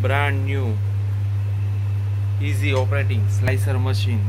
brand new easy operating slicer machine